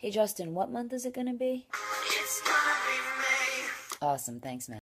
Hey Justin, what month is it gonna be? Awesome, thanks man.